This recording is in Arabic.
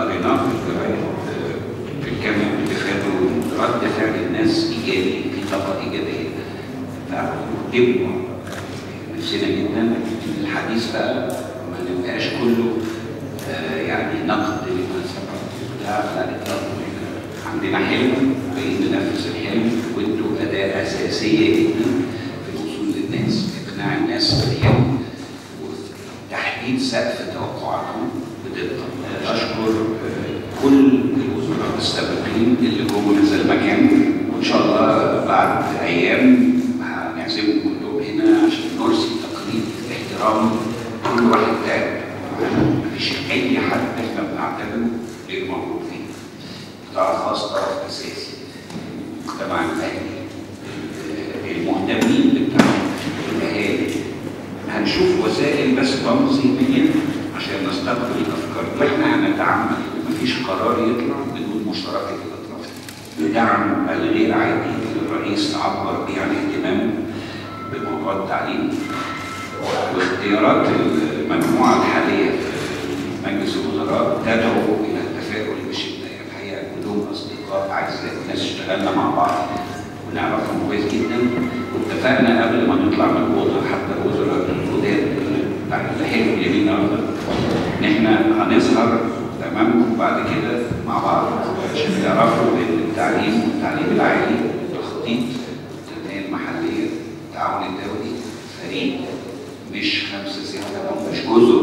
قريناه في الجامع اللي خده رد فعل الناس إيجابي في طاقه إيجابية. فبنبنوا نفسنا جدا الحديث بقى ما نبقاش كله آه، يعني نقد لما سبق لا لا عندنا حلم عايزين ننفذ الحلم وإنتوا أداة أساسية جدا في الوصول للناس إقناع الناس بالحلم وتحديد سقف توقعاتهم. أشكر آه، كل الوزراء السابقين اللي جم هذا المكان. وإن شاء الله بعد أيام هنعزمهم كلهم هنا عشان نرسي تقليد احترام كل واحد تعب مفيش أي حد إحنا بنعتبره غير موجود فيه. قطاع خاص طرف أساسي. المجتمع الأهلي. آه، المهتمين مفيش قرار يطلع بدون مشاركه الاطراف بدعم الغير عادي اللي الرئيس عبر به عن اهتمامه بموضوع التعليم واختيارات المجموعة الحالية في مجلس الوزراء تدعو إلى التفاؤل بشدة. الحقيقة كلهم أصدقاء أعزاء ناس اشتغلنا مع بعض ونعرفهم كويس جدا. واتفقنا قبل ما نطلع من الأوضة حتى الوزراء الجداد بتاع الحلو اليمين إن إحنا هنظهر امامكم بعد كده مع بعض عشان تعرفوا إن التعليم والتعليم العالي التخطيط التنميه المحليه التعاون الدولي فريق مش خمسة ستة مش جزر